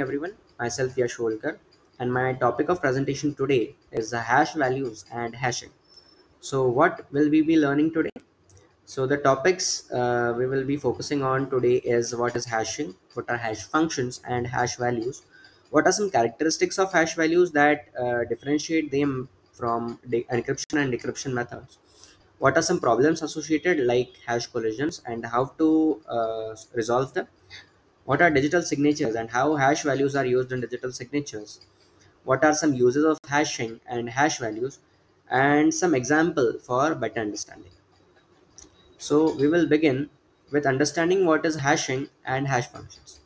everyone, myself Yash Holkar, and my topic of presentation today is the hash values and hashing. So, what will we be learning today? So, the topics uh, we will be focusing on today is what is hashing, what are hash functions, and hash values. What are some characteristics of hash values that uh, differentiate them from encryption and decryption methods? What are some problems associated like hash collisions and how to uh, resolve them? What are digital signatures and how hash values are used in digital signatures? What are some uses of hashing and hash values? And some example for better understanding. So we will begin with understanding what is hashing and hash functions.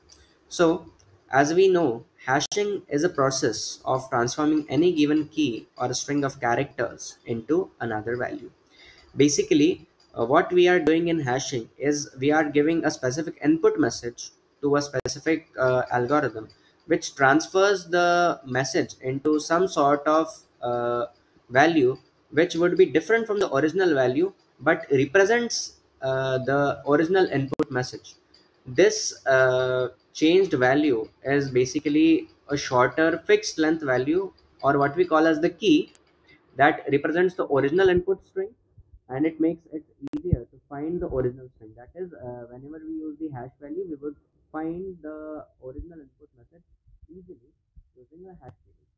So as we know, hashing is a process of transforming any given key or a string of characters into another value. Basically, uh, what we are doing in hashing is we are giving a specific input message to a specific uh, algorithm, which transfers the message into some sort of uh, value which would be different from the original value but represents uh, the original input message. This uh, changed value is basically a shorter fixed length value or what we call as the key that represents the original input string and it makes it easier to find the original string. That is, uh, whenever we use the hash value, we would find the original input method easily using a hash value.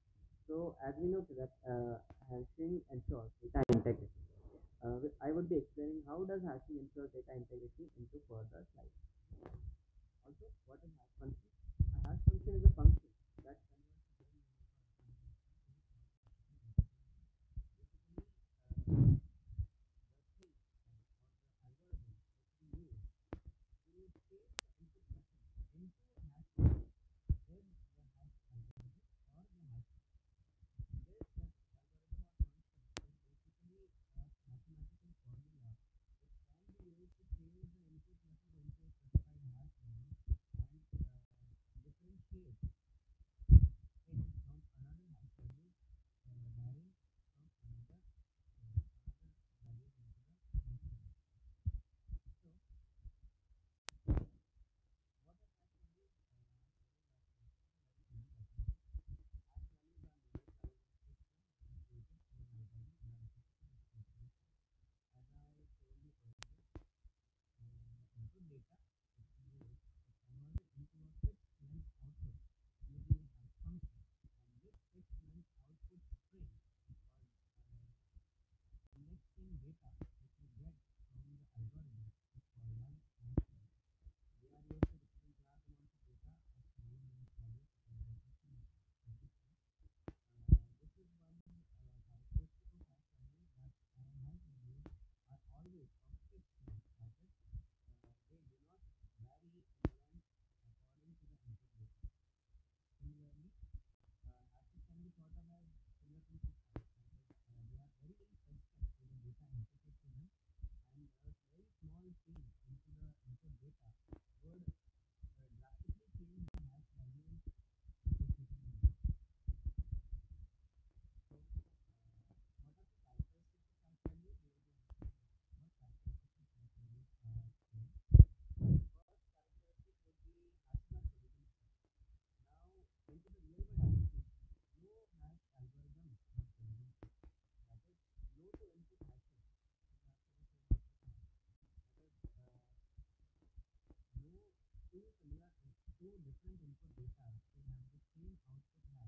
So, as we know that uh, hashing ensures data integrity. Uh, I would be explaining how does hashing ensure data integrity into further slides. Also, what is hash function? A hash function is a function that converts 根本不行的，这样的银行资产。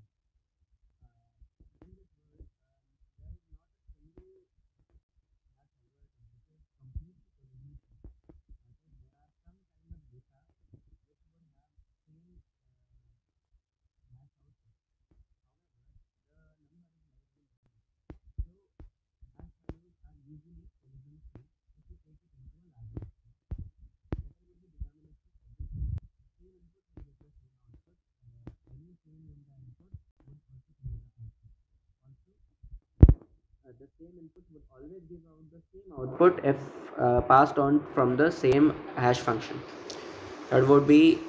Input would always give out the same output if uh, passed on from the same hash function. That would be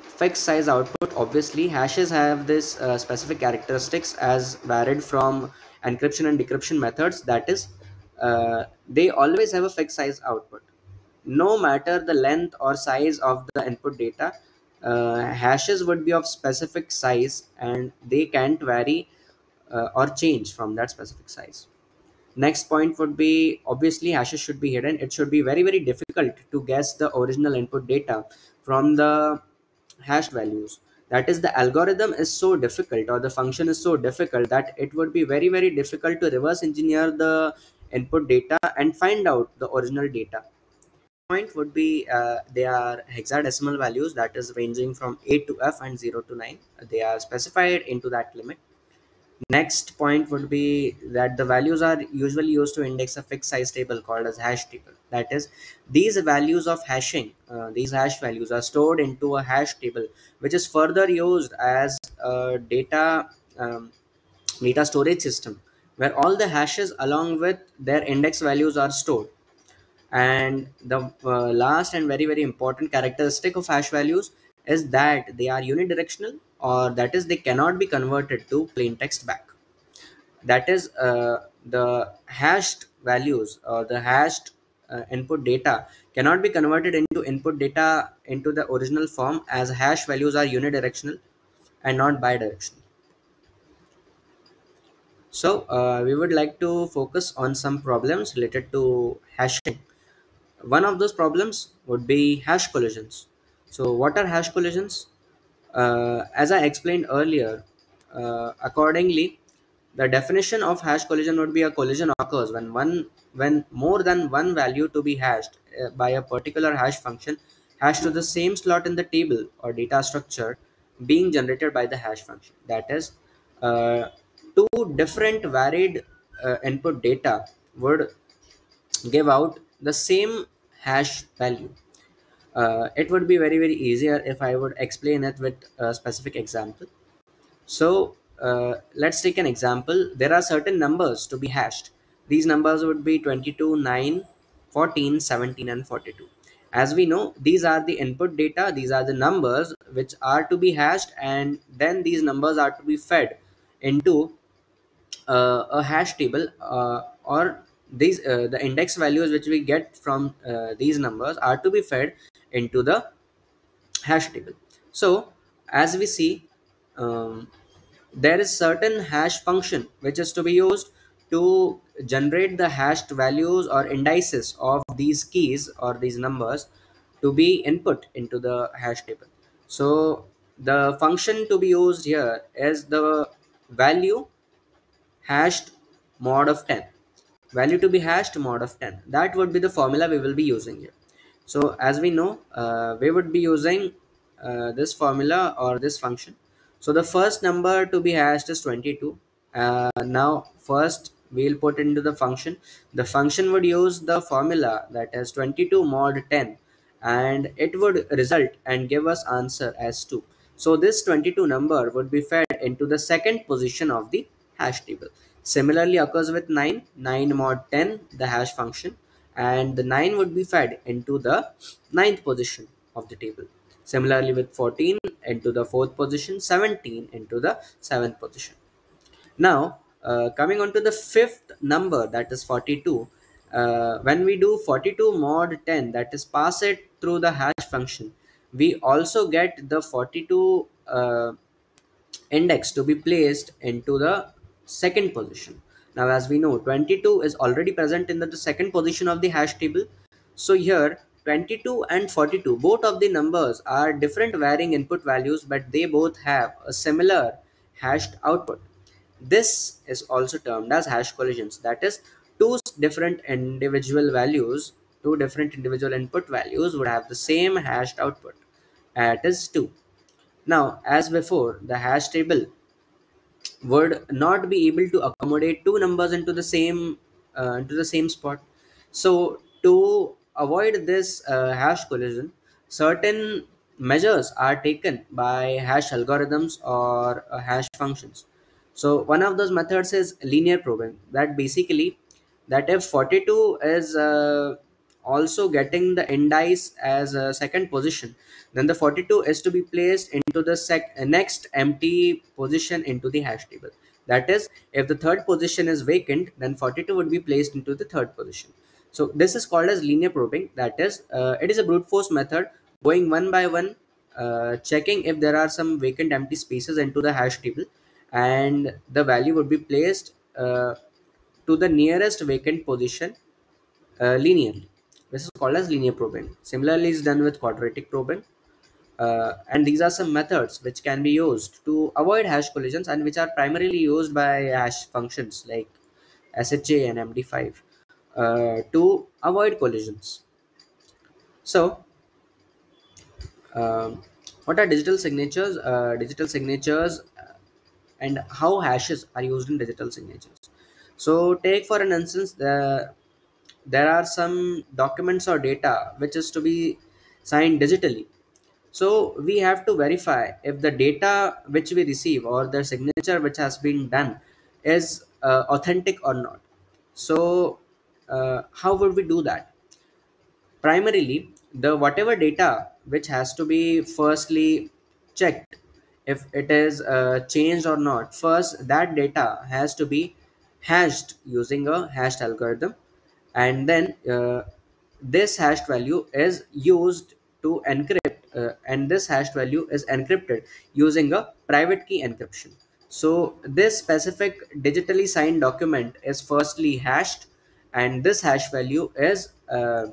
fixed size output. Obviously, hashes have this uh, specific characteristics as varied from encryption and decryption methods. That is, uh, they always have a fixed size output. No matter the length or size of the input data, uh, hashes would be of specific size and they can't vary uh, or change from that specific size next point would be obviously hashes should be hidden. It should be very very difficult to guess the original input data from the hash values. That is the algorithm is so difficult or the function is so difficult that it would be very very difficult to reverse engineer the input data and find out the original data. Point would be uh, they are hexadecimal values that is ranging from 8 to f and 0 to 9 they are specified into that limit next point would be that the values are usually used to index a fixed size table called as hash table. That is these values of hashing uh, these hash values are stored into a hash table which is further used as a data um, data storage system where all the hashes along with their index values are stored. And the uh, last and very very important characteristic of hash values is that they are unidirectional or that is they cannot be converted to plain text back that is uh, the hashed values or the hashed uh, input data cannot be converted into input data into the original form as hash values are unidirectional and not bidirectional so uh, we would like to focus on some problems related to hashing one of those problems would be hash collisions. So what are hash collisions? Uh, as I explained earlier, uh, accordingly, the definition of hash collision would be a collision occurs when one when more than one value to be hashed uh, by a particular hash function hashed to the same slot in the table or data structure being generated by the hash function. That is, uh, two different varied uh, input data would give out the same hash value uh, it would be very very easier if i would explain it with a specific example. So uh, let's take an example. There are certain numbers to be hashed. These numbers would be 22 9 14 17 and 42 as we know these are the input data. These are the numbers which are to be hashed and then these numbers are to be fed into uh, a hash table uh, or these uh, the index values which we get from uh, these numbers are to be fed into the hash table. So as we see um, there is certain hash function which is to be used to generate the hashed values or indices of these keys or these numbers to be input into the hash table. So the function to be used here is the value hashed mod of 10 value to be hashed mod of 10 that would be the formula we will be using here. So as we know uh, we would be using uh, this formula or this function. So the first number to be hashed is 22 uh, now first we'll put into the function. The function would use the formula that is 22 mod 10 and it would result and give us answer as 2 so this 22 number would be fed into the second position of the hash table Similarly occurs with 9, 9 mod 10, the hash function, and the 9 would be fed into the ninth position of the table. Similarly with 14 into the fourth position, 17 into the seventh position. Now, uh, coming on to the fifth number, that is 42, uh, when we do 42 mod 10, that is pass it through the hash function, we also get the 42 uh, index to be placed into the second position. Now, as we know, 22 is already present in the, the second position of the hash table. So here 22 and 42, both of the numbers are different varying input values, but they both have a similar hashed output. This is also termed as hash collisions. That is, two different individual values, two different individual input values would have the same hashed output. That is 2. Now, as before, the hash table would not be able to accommodate two numbers into the same uh, into the same spot. So to avoid this uh, hash collision certain measures are taken by hash algorithms or uh, hash functions. So one of those methods is linear probing. That basically that if 42 is uh, also getting the indice as a second position. Then the 42 is to be placed into the sec next empty position into the hash table. That is if the third position is vacant then 42 would be placed into the third position. So this is called as linear probing. That is uh, it is a brute force method going one by one uh, checking if there are some vacant empty spaces into the hash table and the value would be placed uh, to the nearest vacant position uh, linearly. This is called as linear probing. Similarly, is done with quadratic probing. Uh, and these are some methods which can be used to avoid hash collisions and which are primarily used by hash functions like SHA and MD5 uh, to avoid collisions. So, um, what are digital signatures? Uh, digital signatures and how hashes are used in digital signatures. So, take for an instance, the, there are some documents or data which is to be signed digitally. So, we have to verify if the data which we receive or the signature which has been done is uh, authentic or not. So, uh, how would we do that? primarily the whatever data which has to be firstly checked if it is uh, changed or not first that data has to be hashed using a hashed algorithm and then uh, this hashed value is used to encrypt uh, and this hashed value is encrypted using a private key encryption. So this specific digitally signed document is firstly hashed and this hash value is uh,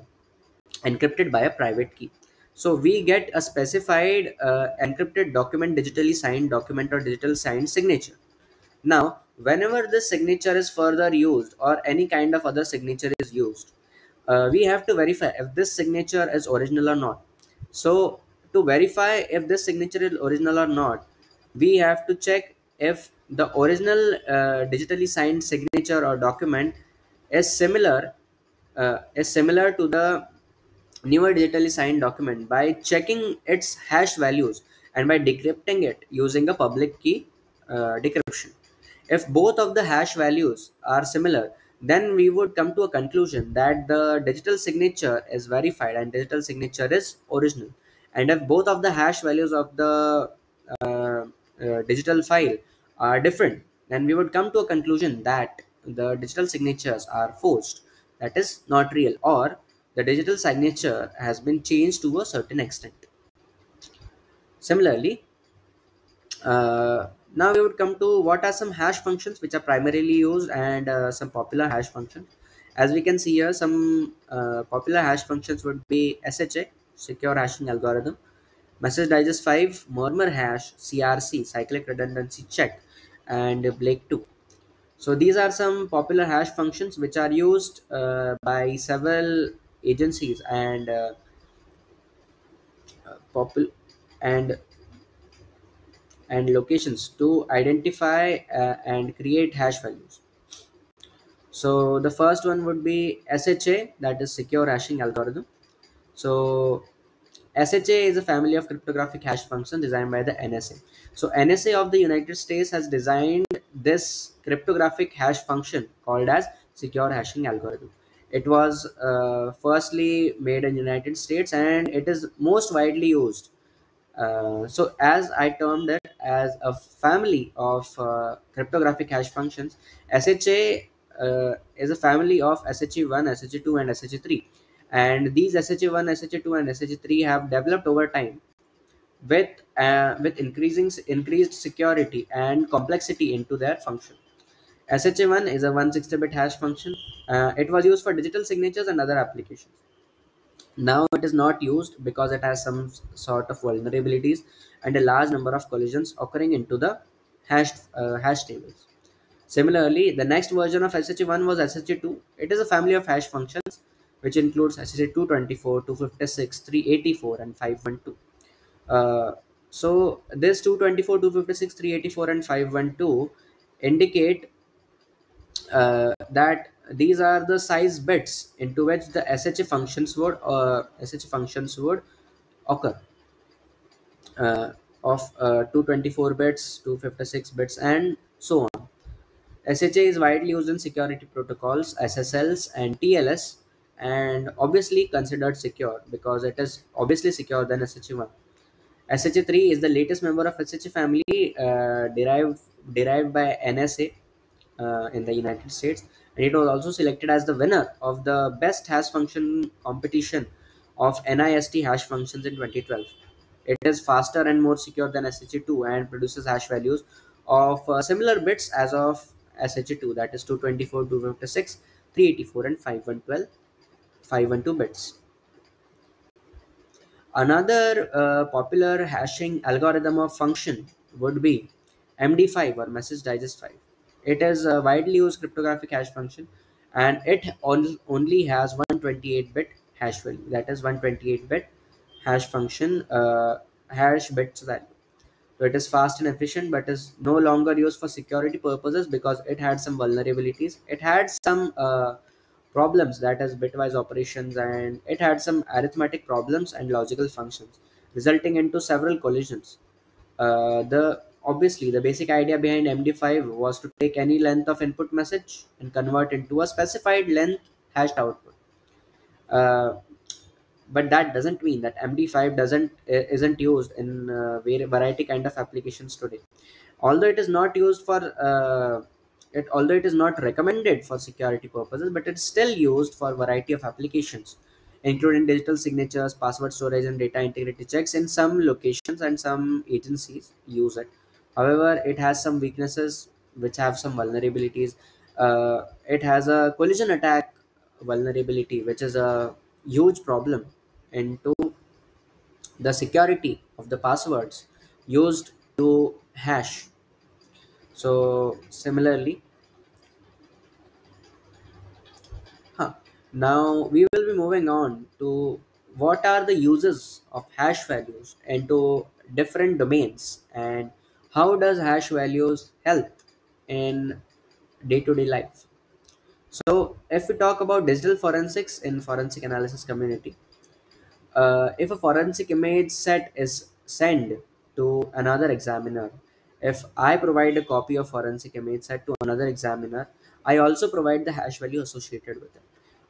encrypted by a private key. So we get a specified uh, encrypted document digitally signed document or digital signed signature. Now whenever this signature is further used or any kind of other signature is used uh, we have to verify if this signature is original or not so to verify if this signature is original or not we have to check if the original uh, digitally signed signature or document is similar uh, is similar to the newer digitally signed document by checking its hash values and by decrypting it using a public key uh, decryption. If both of the hash values are similar, then we would come to a conclusion that the digital signature is verified and digital signature is original. And if both of the hash values of the uh, uh, digital file are different, then we would come to a conclusion that the digital signatures are forged, that is not real, or the digital signature has been changed to a certain extent. Similarly, uh, now we would come to what are some hash functions which are primarily used and uh, some popular hash functions. As we can see here, some uh, popular hash functions would be SHA, Secure Hashing Algorithm, Message Digest 5, Murmur Hash, CRC, Cyclic Redundancy Check, and Blake 2. So these are some popular hash functions which are used uh, by several agencies and uh, popul and and locations to identify uh, and create hash values. So the first one would be SHA, that is secure hashing algorithm. So SHA is a family of cryptographic hash function designed by the NSA. So NSA of the United States has designed this cryptographic hash function called as secure hashing algorithm. It was uh, firstly made in United States and it is most widely used. Uh, so as I termed it as a family of uh, cryptographic hash functions, SHA uh, is a family of SHA1, SHA2 and SHA3 and these SHA1, SHA2 and SHA3 have developed over time with uh, with increasing increased security and complexity into their function. SHA1 is a 160-bit hash function. Uh, it was used for digital signatures and other applications. Now it is not used because it has some sort of vulnerabilities and a large number of collisions occurring into the hash uh, hash tables. Similarly, the next version of SHA1 was SHA2. It is a family of hash functions which includes SHA224, 256, 384, and 512. Uh, so this 224, 256, 384, and 512 indicate uh, that these are the size bits into which the SHA functions would uh, SHA functions would occur uh, of uh, 224 bits, 256 bits, and so on. SHA is widely used in security protocols, SSLs, and TLS, and obviously considered secure because it is obviously secure than SHA1. SHA3 is the latest member of SHA family uh, derived derived by NSA uh, in the United States, and it was also selected as the winner of the best hash function competition of NIST hash functions in 2012. it is faster and more secure than SHA-2 and produces hash values of uh, similar bits as of SHA-2 that is 224, 256, 384 and 512, 512 bits. Another uh, popular hashing algorithm of function would be MD5 or message digest 5. It is a widely used cryptographic hash function and it on, only has 128 bit hash value that is 128 bit hash function uh, hash bits value. So it is fast and efficient but is no longer used for security purposes because it had some vulnerabilities. It had some uh, problems that is bitwise operations and it had some arithmetic problems and logical functions resulting into several collisions uh, the obviously the basic idea behind md5 was to take any length of input message and convert into a specified length hashed output. Uh, but that doesn't mean that md5 doesn't isn't used in uh, variety kind of applications today. Although it is not used for uh, it although it is not recommended for security purposes but it's still used for a variety of applications including digital signatures password storage and data integrity checks in some locations and some agencies use it however it has some weaknesses which have some vulnerabilities. Uh, it has a collision attack vulnerability which is a huge problem into the security of the passwords used to hash. So similarly now we will be moving on to what are the uses of hash values into different domains and how does hash values help in day-to-day life? So if we talk about digital forensics in forensic analysis community uh, if a forensic image set is sent to another examiner if i provide a copy of forensic image set to another examiner i also provide the hash value associated with it.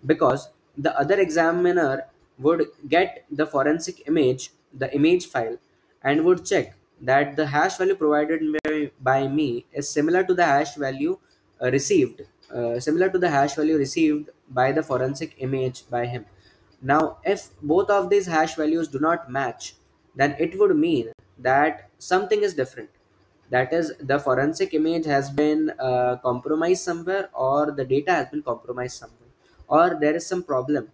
Because the other examiner would get the forensic image the image file and would check that the hash value provided by, me is similar to the hash value uh, received uh, similar to the hash value received by the forensic image by him now, if both of these hash values do not match, then it would mean that something is different. That is, the forensic image has been uh, compromised somewhere, or the data has been compromised somewhere, or there is some problem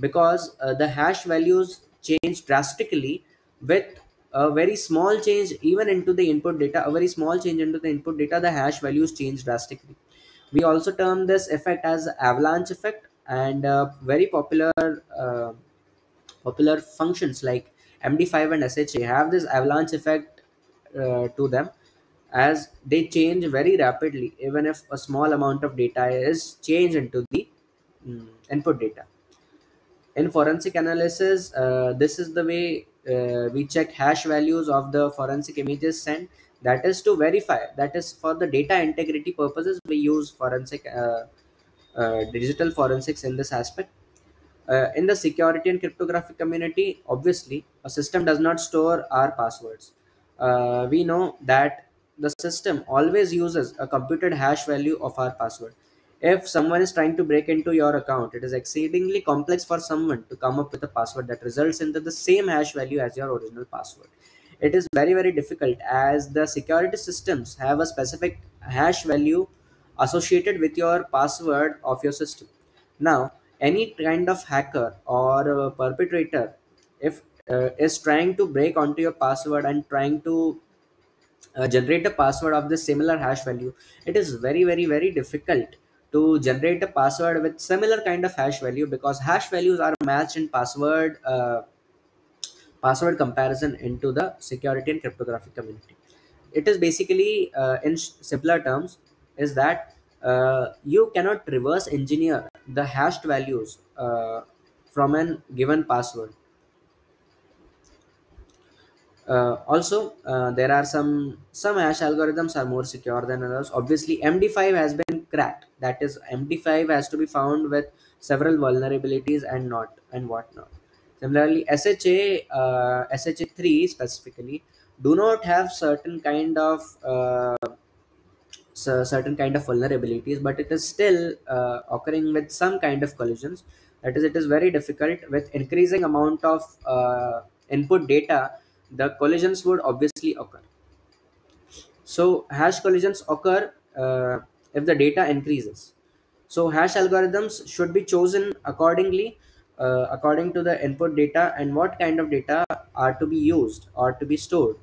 because uh, the hash values change drastically with a very small change even into the input data a very small change into the input data the hash values change drastically. We also term this effect as avalanche effect and uh, very popular uh, popular functions like md5 and sha have this avalanche effect uh, to them as they change very rapidly even if a small amount of data is changed into the mm, input data. In forensic analysis uh, this is the way uh, we check hash values of the forensic images sent that is to verify that is for the data integrity purposes we use forensic uh, uh, digital forensics in this aspect. Uh, in the security and cryptographic community, obviously, a system does not store our passwords. Uh, we know that the system always uses a computed hash value of our password. If someone is trying to break into your account, it is exceedingly complex for someone to come up with a password that results into the same hash value as your original password. It is very, very difficult as the security systems have a specific hash value associated with your password of your system. Now, any kind of hacker or uh, perpetrator, if uh, is trying to break onto your password and trying to uh, generate a password of the similar hash value, it is very, very, very difficult to generate a password with similar kind of hash value because hash values are matched in password uh, password comparison into the security and cryptographic community. It is basically, uh, in simpler terms, is that uh, you cannot reverse engineer the hashed values uh, from an given password. Uh, also, uh, there are some some hash algorithms are more secure than others. Obviously, MD5 has been cracked. That is, MD5 has to be found with several vulnerabilities and not and whatnot. Similarly, SHA uh, SHA3 specifically do not have certain kind of uh, certain kind of vulnerabilities but it is still uh, occurring with some kind of collisions that is it is very difficult with increasing amount of uh, input data the collisions would obviously occur. So hash collisions occur uh, if the data increases. So hash algorithms should be chosen accordingly uh, according to the input data and what kind of data are to be used or to be stored.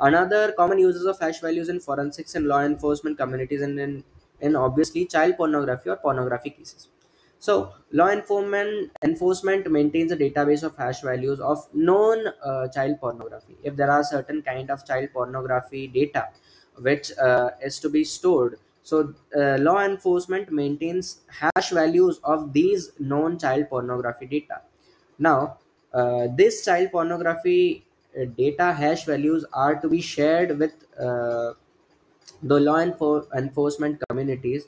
Another common uses of hash values in forensics and law enforcement communities and in, in obviously child pornography or pornography cases. So law enforcement enforcement maintains a database of hash values of known uh, child pornography. If there are certain kind of child pornography data which uh, is to be stored, so uh, law enforcement maintains hash values of these known child pornography data. Now, uh, this child pornography data hash values are to be shared with uh, the law enfor- enforcement communities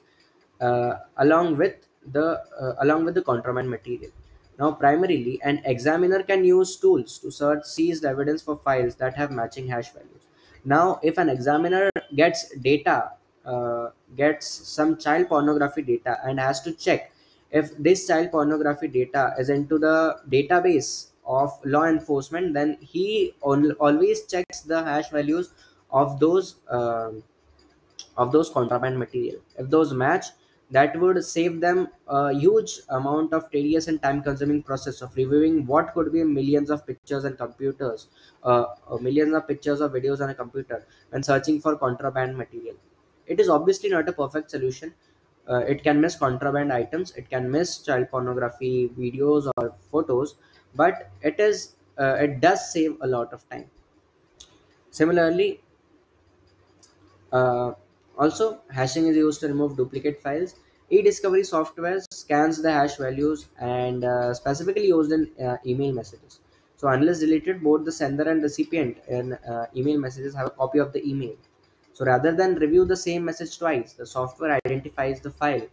uh, along with the uh, along with the contraband material. Now primarily an examiner can use tools to search seized evidence for files that have matching hash values. Now if an examiner gets data uh, gets some child pornography data and has to check if this child pornography data is into the database of law enforcement then he al- always checks the hash values of those um of those contraband material. If those match that would save them a huge amount of tedious and time consuming process of reviewing what could be millions of pictures and computers uh, uh, millions of pictures or videos on a computer when searching for contraband material. It is obviously not a perfect solution. Uh, it can miss contraband items it can miss child pornography videos or photos but it is uh, it does save a lot of time. Similarly uh, also, hashing is used to remove duplicate files. E-discovery software scans the hash values and uh, specifically used in uh, email messages. So unless deleted, both the sender and recipient in uh, email messages have a copy of the email. So rather than review the same message twice, the software identifies the file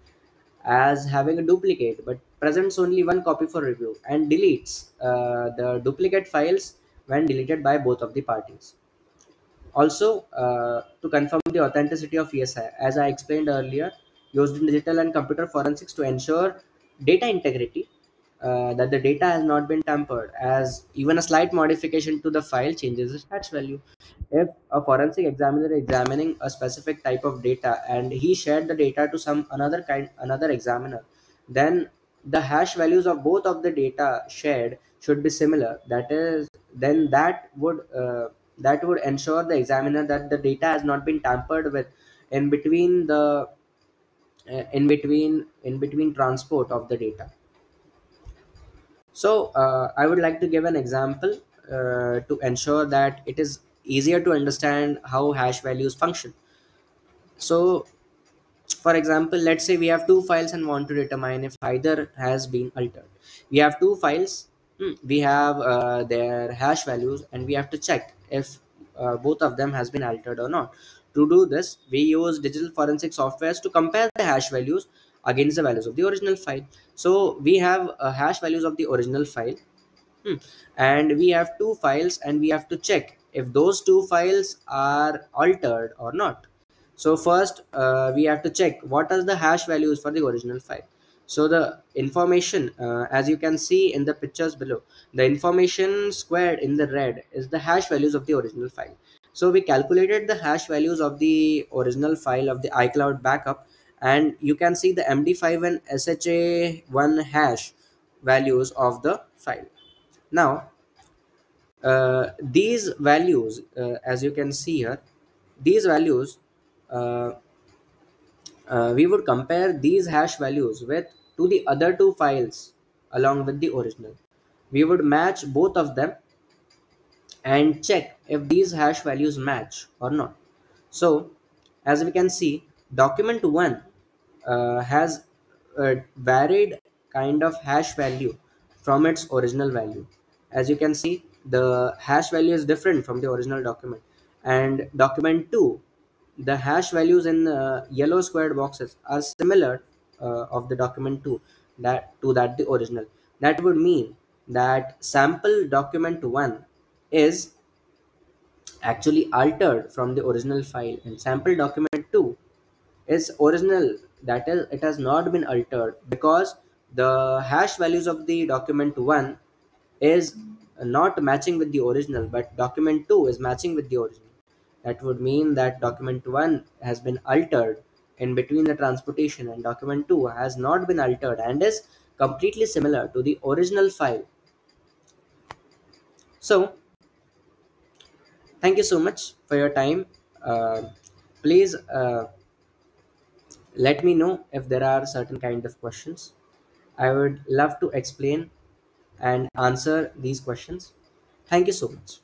as having a duplicate but presents only one copy for review and deletes uh, the duplicate files when deleted by both of the parties. Also, uh, to confirm the authenticity of ESI, as I explained earlier, used in digital and computer forensics to ensure data integrity, uh, that the data has not been tampered, as even a slight modification to the file changes its hash value. If a forensic examiner examining a specific type of data and he shared the data to some another kind another examiner, then the hash values of both of the data shared should be similar. That is, then that would uh, that would ensure the examiner that the data has not been tampered with in between the uh, in between in between transport of the data. So uh, i would like to give an example uh, to ensure that it is easier to understand how hash values function. So for example let's say we have two files and want to determine if either has been altered. We have two files we have uh, their hash values and we have to check if uh, both of them has been altered or not to do this we use digital forensic softwares to compare the hash values against the values of the original file so we have uh, hash values of the original file Hmm. And we have two files and we have to check if those two files are altered or not. So first uh, we have to check what are the hash values for the original file. So the information uh, as you can see in the pictures below, the information squared in the red is the hash values of the original file. So we calculated the hash values of the original file of the iCloud backup and you can see the MD5 and SHA1 hash values of the file. Now, uh, these values, uh, as you can see here, these values, uh, uh, we would compare these hash values with to the other two files along with the original. We would match both of them and check if these hash values match or not. So, as we can see, document 1 uh, has a varied kind of hash value from its original value. As you can see, the hash value is different from the original document. And document 2, the hash values in the yellow squared boxes are similar uh, of the document 2 that to that the original. That would mean that sample document 1 is actually altered from the original file and sample document 2 is original that is it has not been altered because the hash values of the document 1 is not matching with the original but document 2 is matching with the original that would mean that document 1 has been altered in between the transportation and document 2 has not been altered and is completely similar to the original file. So thank you so much for your time. Uh, please uh, let me know if there are certain kind of questions. I would love to explain and answer these questions. Thank you so much